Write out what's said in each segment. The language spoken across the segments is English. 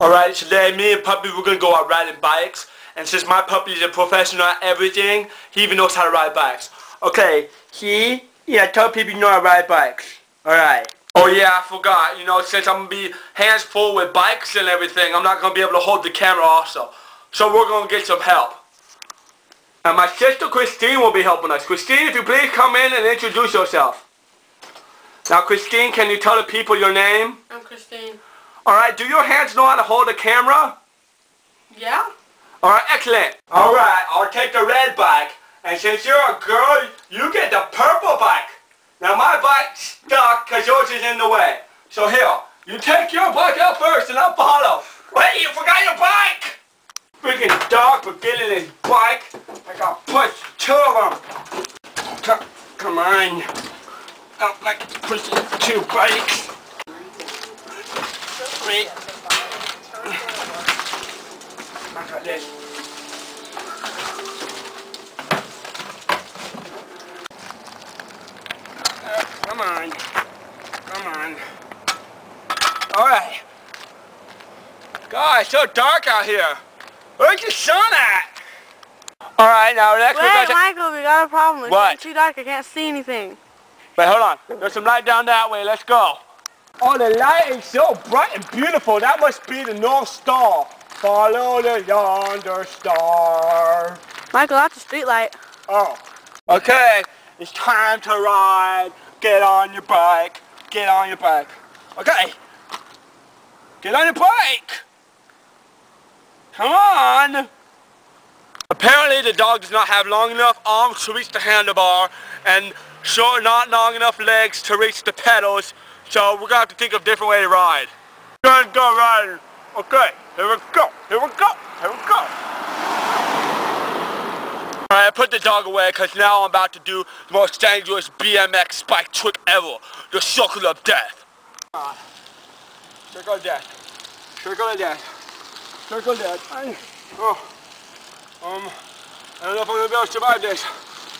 Alright, today me and Puppy we're gonna go out riding bikes. And since my puppy is a professional at everything, he even knows how to ride bikes. Okay, he, yeah, tell people you know how to ride bikes. Alright. Oh yeah, I forgot. You know, since I'm gonna be hands full with bikes and everything, I'm not gonna be able to hold the camera also. So we're gonna get some help. And my sister Christine will be helping us. Christine, if you please come in and introduce yourself. Now Christine, can you tell the people your name? I'm Christine. Alright, do your hands know how to hold a camera? Yeah? Alright, excellent. Alright, I'll take the red bike. And since you're a girl, you get the purple bike. Now my bike's stuck because yours is in the way. So here, you take your bike out first and I'll follow. Wait, you forgot your bike! Freaking dog for getting his bike. I got push two of them. Come, come on. I don't like pushing two bikes. I got this. Uh, come on. Come on. Alright. God, it's so dark out here. Where's the sun at? Alright, now next Wait, gonna Michael, we got a problem. It's What? too dark. I can't see anything. Wait, hold on. There's some light down that way. Let's go. Oh, the light is so bright and beautiful. That must be the North Star. Follow the yonder star. Michael, that's a street light. Oh. Okay, it's time to ride. Get on your bike. Get on your bike. Okay. Get on your bike. Come on. Apparently the dog does not have long enough arms to reach the handlebar and short, not long enough legs to reach the pedals. So we're gonna have to think of a different way to ride. We're go riding. Okay, here we go. Here we go. Here we go. Alright, I put the dog away because now I'm about to do the most dangerous BMX spike trick ever. The circle of death. Uh, circle of death. Circle of death. Circle of death. I, oh. Um, I don't know if I'm gonna be able to survive this.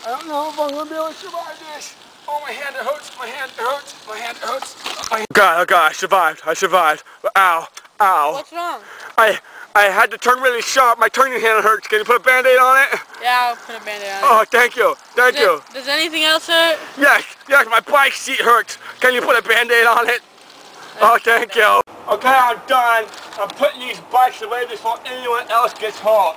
I don't know if I'm gonna be able to survive this. Oh, my hand it hurts. My hand it hurts. My hand it hurts. My God, oh God, I survived. I survived. Ow, ow. What's wrong? I I had to turn really sharp. My turning hand hurts. Can you put a band-aid on it? Yeah, I'll put a band-aid on it Oh, thank you. Thank does, you. Does anything else hurt? Yes, yes, my bike seat hurts. Can you put a band-aid on it? Oh, thank you. Okay, I'm done. I'm putting these bikes away before anyone else gets hurt.